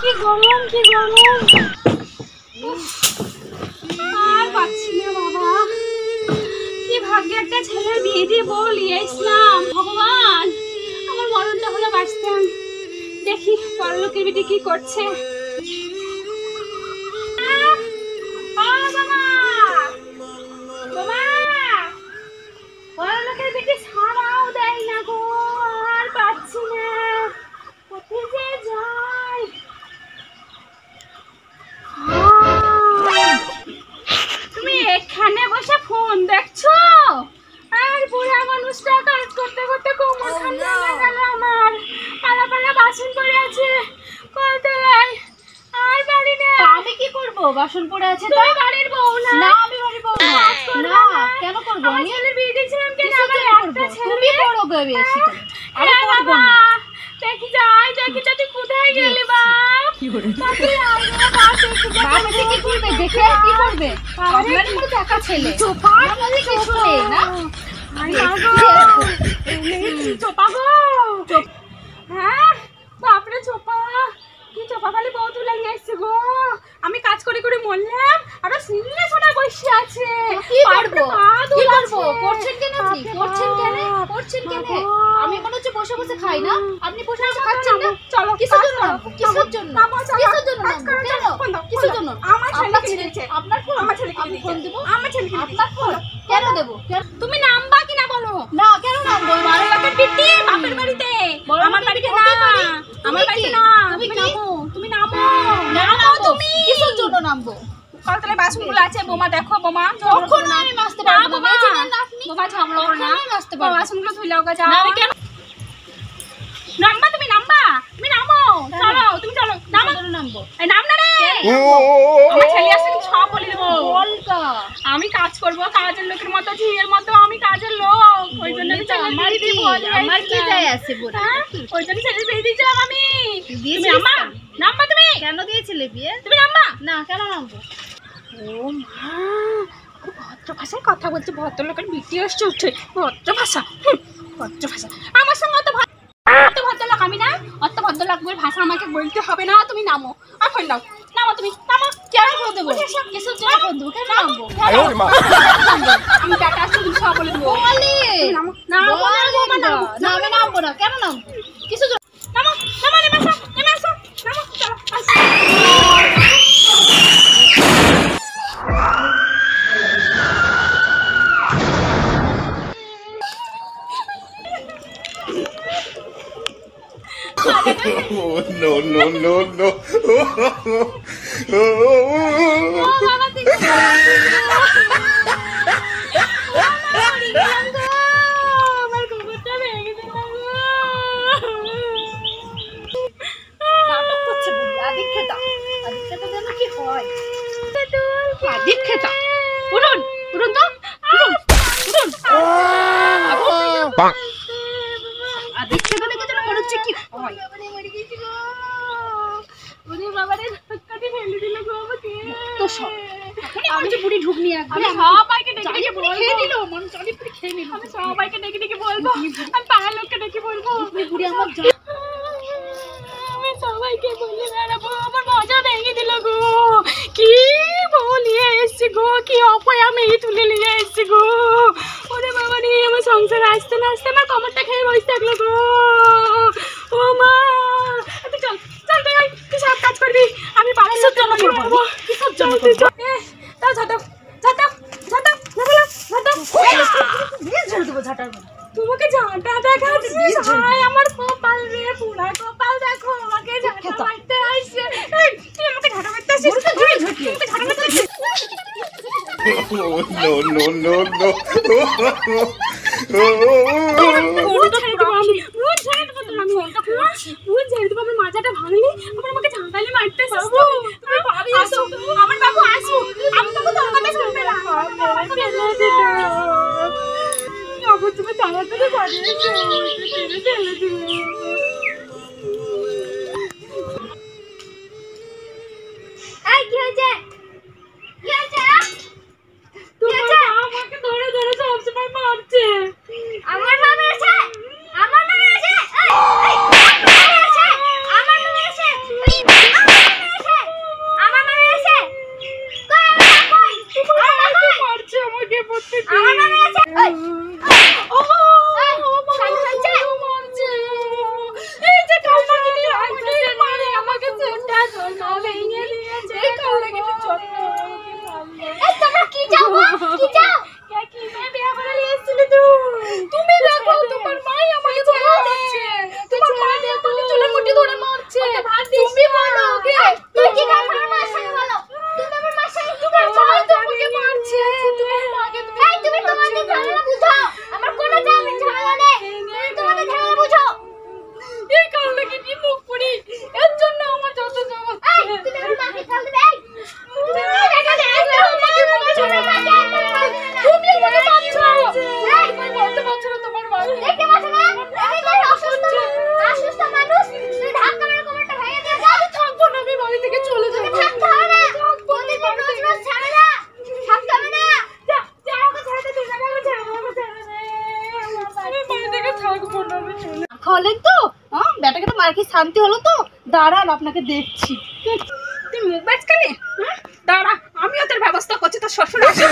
কি গরম কি গরম। আর পাচ্ছি না, বাবা। কি ভাগ্যে একটা ছেলের বিয়ে দিয়ে বউ নিয়ে ভগবান। আমার মরণটা হলে বাঁচতাম। দেখি পরলোকের বিটি কি করছে। বাসন পড়ে আছে তো? বাড়ির বউ না। না আমি বাড়ি বউ না করবে না না। কেন করব? আমি ছেলের বিয়ে দিয়েছিলাম কেন? আমার একটা ছেলে। তুমি বড় গো বেশি হ্যাঁ। করব না। দেখি যাই দেখি তো তুই কোথায় গেলি বাপ? বাপি, আয় রে বাপ, যা বাপ কি করবে? দেখে কি করবে? আপনার তো টাকা ছেলে। চোপা আমার কিছু নেই না? গো। চোপা গো? হ্যাঁ বাপরে চোপা। কি চোপা? খালি বউ তুলে নিয়ে এসছে গো। আমি কাজ করে করে মরলাম আর সিংহে সোনা বসে আছে। কি করব? কি। করব? করছেন কেন আপনি? করছেন কেন? করছেন কেন? আমি মনে হচ্ছে বসে বসে খাই না। আপনি বসে বসে খাচ্ছেন না চলো কিসের জন্য কিসের জন্য কিসের জন্য কেন? কিসের জন্য? আমার ছেলে-। আপনার ফোন? আমার আমি দিয়ে ফোন দেবো? আমার ছেলেকে দিয়ে আপনার ফোন? কেন দেবো? তুমি নামবা কি না বলো? না কেন নামবো? বাপের বাড়িতে। আমার বাড়িতে না। আমার বাড়িতে না তুমি তুমি কি? নামো তুমি নামো না নামো নামবো তুমি কিসের কলতলায় বাসনগুলো আছে বোমা দেখো বোমা। কখনো আমি পারব না। বোমা ঝামলা না। পারব বাসনগুলো ধুইলে ওকে যাও। আমি কেন- নামবা তুমি নামবা। তুমি নামো। চলো তুমি চলো নামো। নামবো। এই নাম না রে। আমার ছেলে আসছে সব বলে দেবো। আমি কাজ করব কাজের লোকের মতো ঝিয়ের মতো আমি কাজের লোক। ওই জন্য আমি আমার কি? আমার কি দিয়েছিলাম। যায় আছে বলে? হ্যাঁ? ওই জন্য দিয়েছিলাম আমি। তুমি দিয়েছিলিস নামবা তুমি? কেন দিয়েছিলে বিয়ে? তুমি নামবা? না কেন নামবো? ও মা খুব ভদ্র ভাষায় কথা বলছে ভদ্রলোকের বিটি আসছে উঠে। ভদ্র ভাষা ভদ্র ভাষা। আমার সঙ্গে অত অত ভদ্রলোক আমি না অত ভদ্রলোকের ভাষা আমাকে বলতে হবে না তুমি নামো। আর ফোন দাও। নামো তুমি নামো। কেন ফোন দেবো? জন্য দেবো কেন নামবো? আমি টাটা আসছি সব বলে দেবো। নামো। নামো নামো না। না আমি নামবো না কেন নামবো? কিসের no, no, no, no. আদিক্ষেতা আদিক্ষেতা যেন কি হয় দীক্ষেতা উঠুন উঠুন তো উঠুন উঠুন আদিক্ষেতা দেখে যেন মনে হচ্ছে কি হয় ওরে বাবারে ধাক্কাতে ফেলে দিল গো আমাকে। তো সব এখনই বুড়ি ঢুক নিয়ে আমি সবাইকে ডেকে ডেকে বুড়ি খেয়ে নিল মন চালি বুড়ি খেয়ে নিল। আমি সবাইকে ডেকে ডেকে বলব। আমি পাড়ার লোককে ডেকে বলব। বুড়ি আমার আমি সবাইকে বলে বেড়াবো আমার মজা ভেঙে দিল গো কি বউ নিয়ে এসছি গো কি অপয়া মেয়ে তুলে নিয়ে এসছি গো ওরে বাবা রে আমার সংসার আসতে না আসতে আমার কমরটা খেয়ে বসে থাকল গো ও মা তুই চল চল তুই ওই, তুই সব কাজ করবি আমি পাড়ার লোককে জন্য করব কিসের জন্য করব তাও ঝাঁটাও ঝাঁটাও ঝাঁটাও ঝাঁটাও ঝাঁটাও দিয়ে ঝেড়ে দেবো ঝাঁটার মধ্যে তোমাকে ঝাঁটা দেখাচ্ছিস? হায় আমার কপাল রে পুরা কপাল দেখো আমাকে ঝাঁটা মারতে আসছে তুই আমাকে ঝাঁটা মারতে আসছিস তুই আমাকে ঝাঁটা মারতে আসছিস no, no, no, no. আমার মাজাটা ভাঙলি? আবার আমাকে ঝাঁটালি মারতে তো? তুমি ভাবি আসো। আমার বাবু আসো। আমি はい、気持ちいい。নাকি শান্তি হলো তো? দাঁড়ান, আপনাকে দেখছি। তুই মুখ বাজ দাঁড়া, আমিও তোর ব্যবস্থা করছি, তোর শ্বশুর আছে